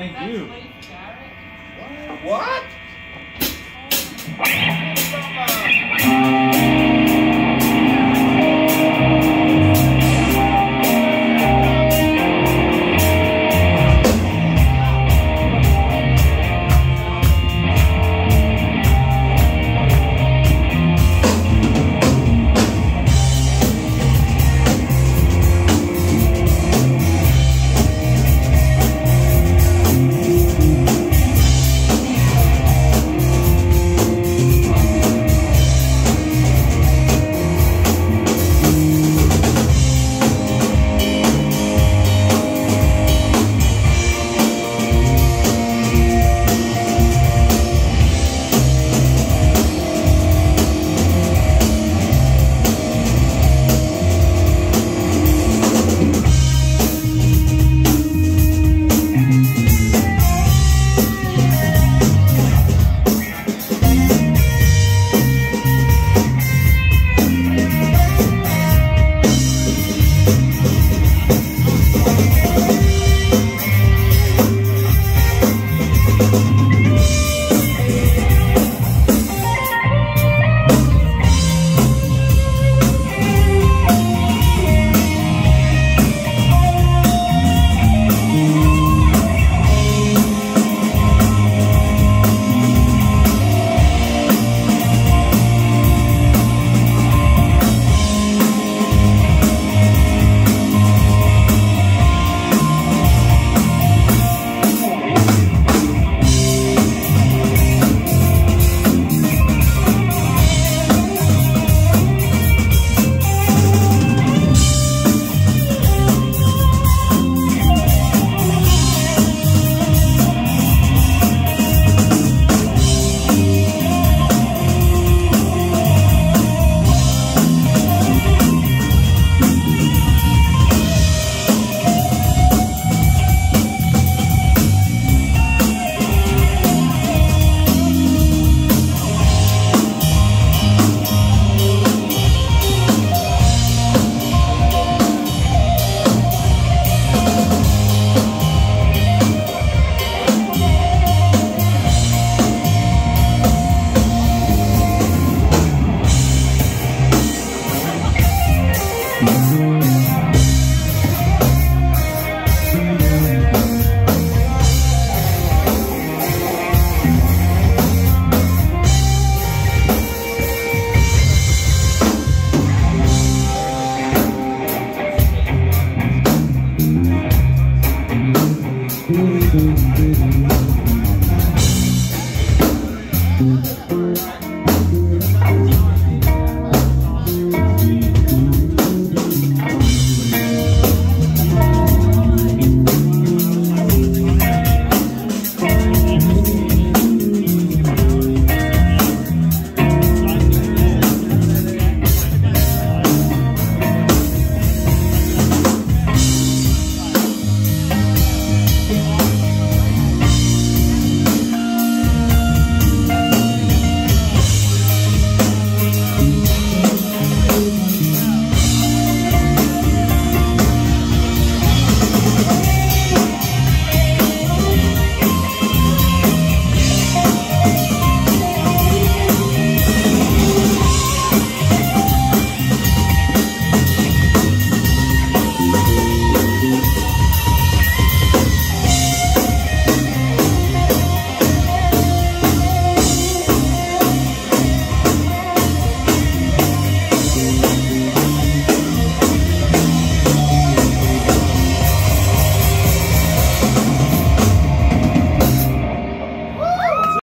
Thank you. What? What?